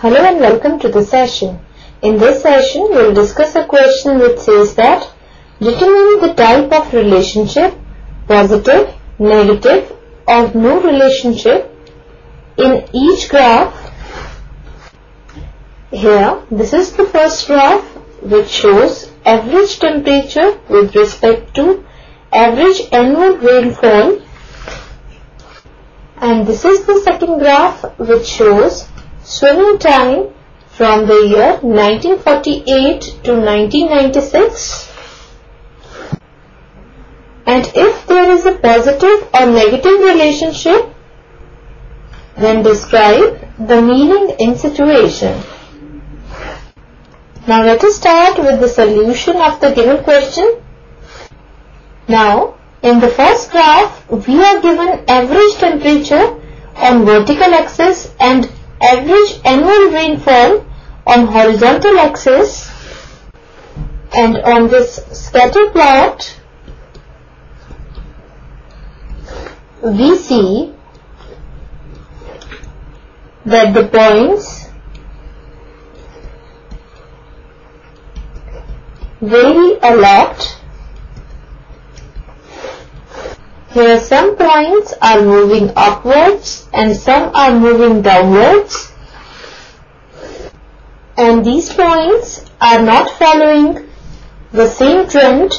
Hello and welcome to the session. In this session, we will discuss a question which says that determine the type of relationship, positive, negative or no relationship in each graph. Here, this is the first graph which shows average temperature with respect to average annual rainfall and this is the second graph which shows swimming time from the year 1948 to 1996 and if there is a positive or negative relationship then describe the meaning in situation. Now let us start with the solution of the given question. Now in the first graph, we are given average temperature on vertical axis and average annual rainfall on horizontal axis and on this scatter plot we see that the points vary a lot Here some points are moving upwards and some are moving downwards and these points are not following the same trend.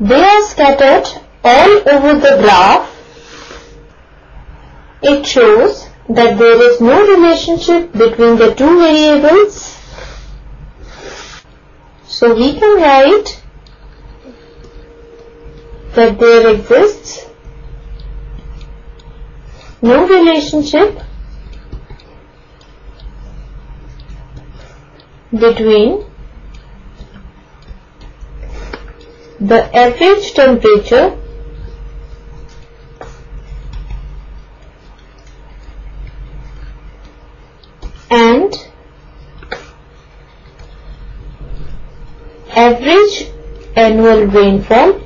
They are scattered all over the graph. It shows that there is no relationship between the two variables. So we can write that there exists. No relationship between the average temperature and average annual rainfall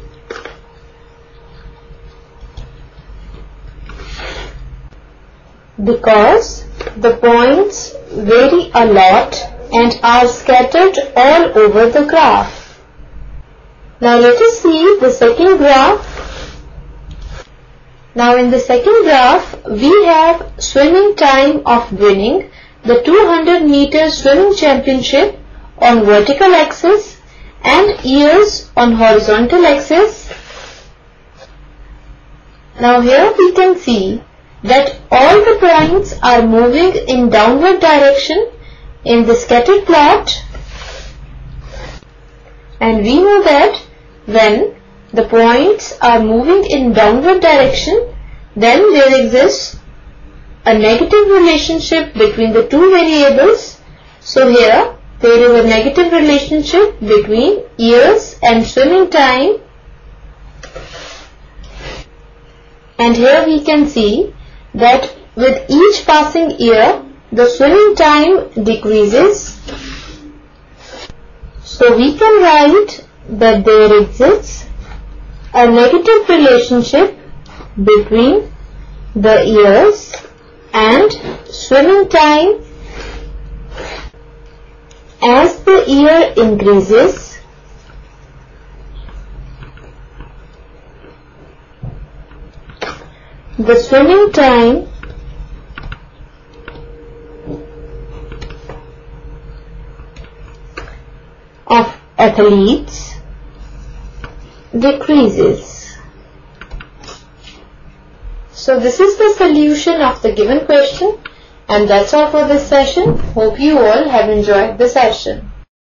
because the points vary a lot and are scattered all over the graph. Now let us see the second graph. Now in the second graph, we have swimming time of winning the 200 meter swimming championship on vertical axis and years on horizontal axis. Now here we can see that all the points are moving in downward direction in the scatter plot. And we know that when the points are moving in downward direction then there exists a negative relationship between the two variables. So here there is a negative relationship between years and swimming time. And here we can see that with each passing year the swimming time decreases. So we can write that there exists a negative relationship between the years and swimming time as the year increases the swimming time of athletes decreases. So this is the solution of the given question and that's all for this session. Hope you all have enjoyed the session.